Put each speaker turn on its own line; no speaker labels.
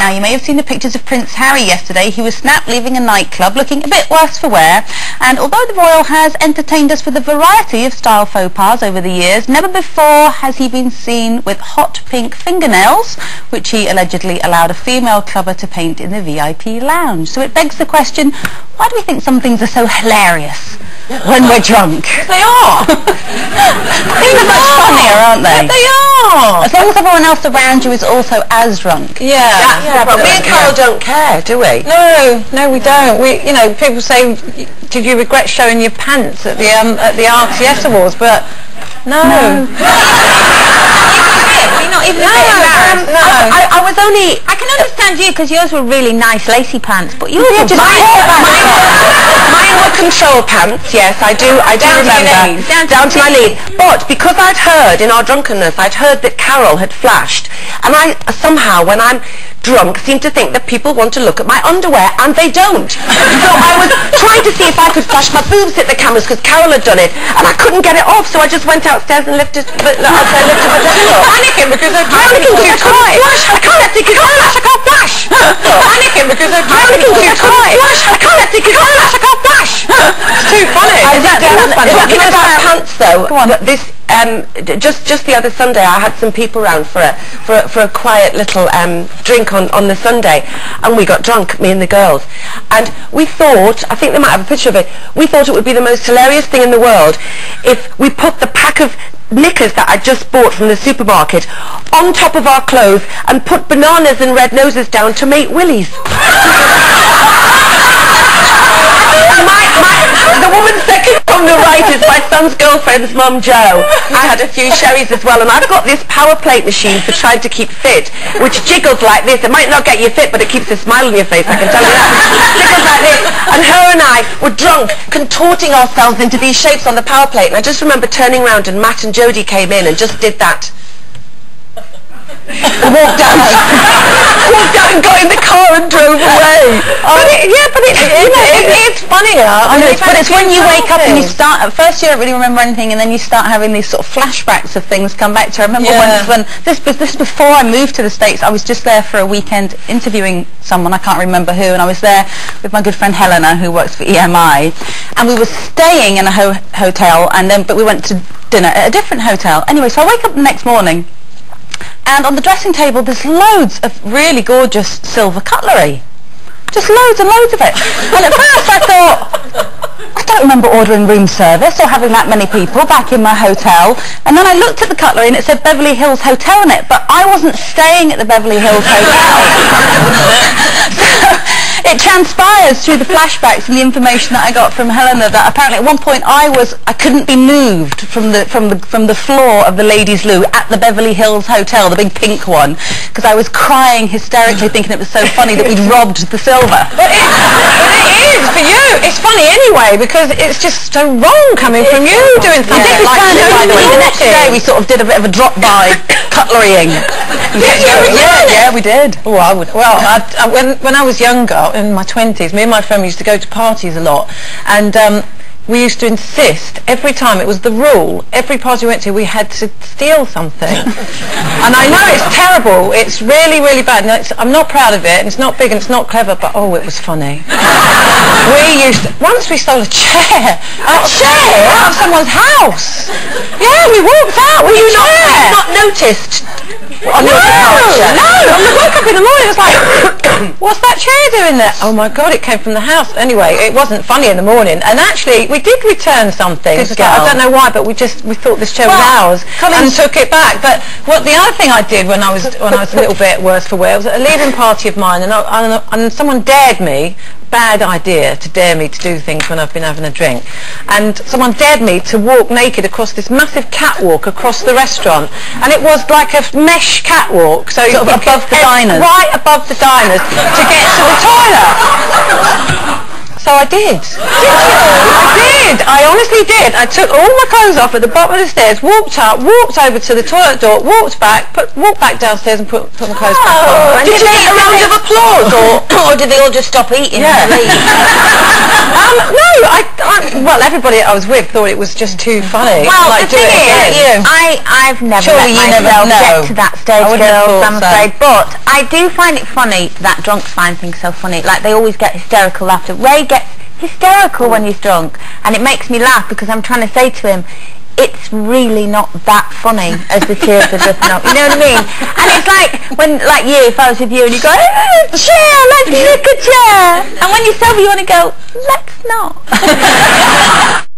Now, you may have seen the pictures of Prince Harry yesterday. He was snapped leaving a nightclub looking a bit worse for wear. And although the royal has entertained us with a variety of style faux pas over the years, never before has he been seen with hot pink fingernails, which he allegedly allowed a female clubber to paint in the VIP lounge. So it begs the question, why do we think some things are so hilarious when we're drunk?
They are.
Things are much funnier, aren't they?
They are.
As long as everyone else around you is also as drunk.
Yeah.
That's
yeah,
the problem. Me and
yeah.
Don't care, do we?
No, no, we don't. We, you know, people say, did you regret showing your pants at the um, at the RTS Awards? But no.
You're not even
No, um, no.
I, I was only...
I can understand you because yours were really nice lacy pants, but yours
Yeah,
were
just
just
mine, mine, mine were pants, yes, I do, I do
Down to
remember.
knees, down to
down to my
knees.
knees. But because I'd heard in our drunkenness, I'd heard that Carol had flashed, and I somehow, when I'm drunk, seem to think that people want to look at my underwear, and they don't. so I was trying to see if I could flash my boobs at the cameras because Carol had done it, and I couldn't get it off, so I just went outstairs and lifted, but, outside, lifted my desktop.
Panicking because they're
Panicking too tight. I can't let it flash. I can't flash.
Panicking because they're
Panicking too tight. I can't let it flash. I can't flash.
It's too funny.
Is that,
funny.
talking about pants though, but this um, just just the other Sunday I had some people round for a for a, for a quiet little um, drink on, on the Sunday and we got drunk, me and the girls. And we thought, I think they might have a picture of it, we thought it would be the most hilarious thing in the world if we put the pack of knickers that I just bought from the supermarket on top of our clothes and put bananas and red noses down to make willies. my, my, the woman second from the right is my son's girlfriend's mum Jo. I had a few sherries as well, and I've got this power plate machine for trying to keep fit, which jiggles like this. It might not get you fit, but it keeps a smile on your face. I can tell you that. jiggles like this, and her and I were drunk, contorting ourselves into these shapes on the power plate. And I just remember turning around, and Matt and Jodie came in and just did that. Walked out, walked out and got in the car and drove away.
But it, yeah, but it, you know, it, it's funnier.
I know, it's, but it's when you wake up and you start, at first you don't really remember anything and then you start having these sort of flashbacks of things come back to you. I remember
Yeah.
once when, this, was- this before I moved to the States, I was just there for a weekend interviewing someone, I can't remember who, and I was there with my good friend Helena who works for EMI, and we were staying in a ho- hotel, and then, but we went to dinner at a different hotel. Anyway, so I wake up the next morning, and on the dressing table there's loads of really gorgeous silver cutlery. Just loads and loads of it. And at first I thought, I don't remember ordering room service or having that many people back in my hotel. And then I looked at the cutlery and it said Beverly Hills Hotel on it, but I wasn't staying at the Beverly Hills Hotel. it transpires through the flashbacks and the information that I got from Helena that apparently at one point I was I couldn't be moved from the from the from the floor of the ladies' loo at the Beverly Hills Hotel, the big pink one, because I was crying hysterically thinking it was so funny that we'd robbed the silver.
But it, but it is for you. It's funny anyway because it's just so wrong coming from you doing something
we
like that.
by the way. The next day we sort of did a bit of a drop by cutlerying.
Did you really?
Yeah, yeah, we did.
Oh, I would. Well, I, I, when when I was younger, in my twenties, me and my family used to go to parties a lot, and um, we used to insist every time it was the rule. Every party we went to, we had to steal something. and I know it's terrible. It's really, really bad. And it's, I'm not proud of it. And it's not big and it's not clever. But oh, it was funny. we used to, once we stole a chair. A chair out of someone's house. Yeah, we walked out with
Were you
a
not,
chair.
not noticed? On
No, no. And we woke up in the morning. It was like, what's that chair doing there? Oh my God! It came from the house. Anyway, it wasn't funny in the morning. And actually, we did return something.
Good
It's like, I don't oh. know why, but we just we thought this chair was
Well,
ours
Colin-
and took it back. But what the other thing I did when I was when I was a little bit worse for wear was at a leaving party of mine, and, I, and, and someone dared me. Bad idea to dare me to do things when I've been having a drink. And someone dared me to walk naked across this massive catwalk across the restaurant. And it was like a mesh catwalk. So
Sort of above the diners.
Right above the diners to get to the toilet. Oh, did. Did you? I did. I honestly did. I took all my clothes off at the bottom of the stairs, walked up, walked over to the toilet door, walked back, put, walked back downstairs and put, put my clothes back
Oh,
on.
did you get a round of applause or?
or did they all just stop eating
Yeah.
and leave?
um, no, I, I, well, everybody I was with thought it was just too funny.
Well,
like,
the thing
it
is,
again.
I, I've never
Surely
let
you never
myself
know.
get to that stage,
I wouldn't have
girls, I'm
so.
afraid. But I do find it funny that drunks find things so funny. Like, they always get hysterical laughter. Ray gets hysterical when he's drunk, and it makes me laugh because I'm trying to say to him, it's really not that funny as the tears are dripping up. You know what I mean? And it's like when, like you, if I was with you and you go, oh, chair, let's pick a chair. And when you're sober, you want to go, let's not.